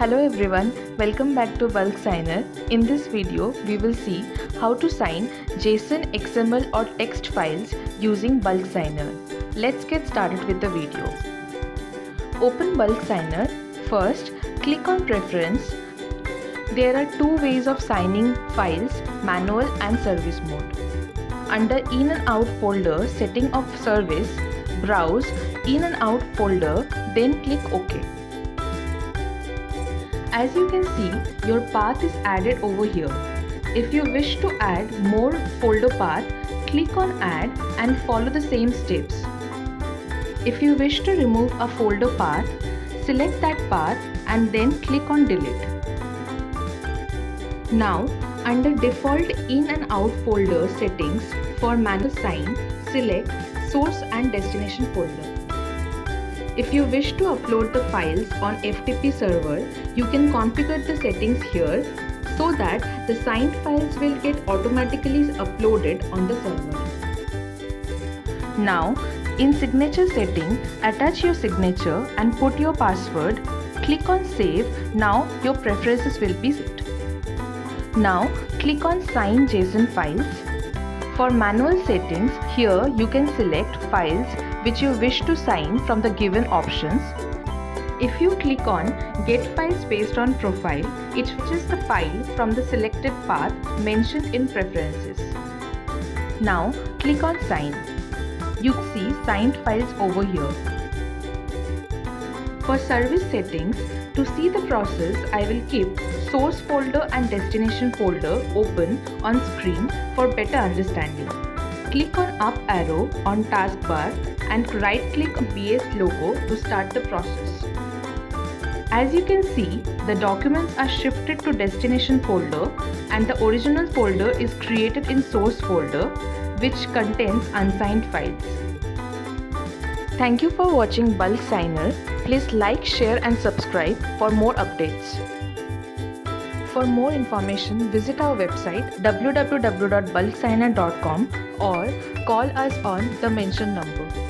Hello everyone, welcome back to Bulk Signer. In this video, we will see how to sign JSON, XML or text files using Bulk Signer. Let's get started with the video. Open Bulk Signer. First, click on Preference. There are two ways of signing files, manual and service mode. Under In and Out folder, Setting of Service, browse In and Out folder, then click OK. As you can see, your path is added over here. If you wish to add more folder path, click on add and follow the same steps. If you wish to remove a folder path, select that path and then click on delete. Now, under default in and out folder settings for manual sign, select source and destination folder. If you wish to upload the files on FTP server, you can configure the settings here so that the signed files will get automatically uploaded on the server. Now, in signature setting, attach your signature and put your password. Click on save. Now your preferences will be set. Now click on sign JSON files. For manual settings, here you can select files which you wish to sign from the given options. If you click on Get Files based on profile, it fetches the file from the selected path mentioned in Preferences. Now click on Sign. You see signed files over here. For service settings, to see the process, I will keep source folder and destination folder open on screen for better understanding. Click on up arrow on taskbar and right click on BS logo to start the process. As you can see, the documents are shifted to destination folder and the original folder is created in source folder which contains unsigned files. Thank you for watching Bulk Signer. Please like, share and subscribe for more updates. For more information, visit our website www.bulksigner.com or call us on the mentioned number.